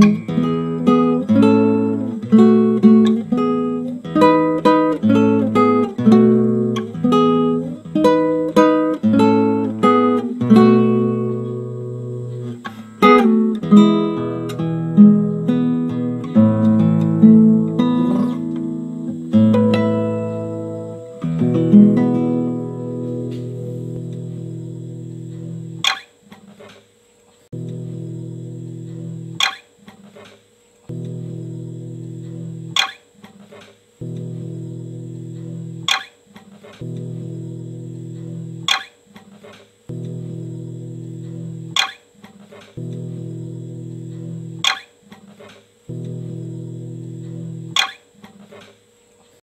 Mm-hmm.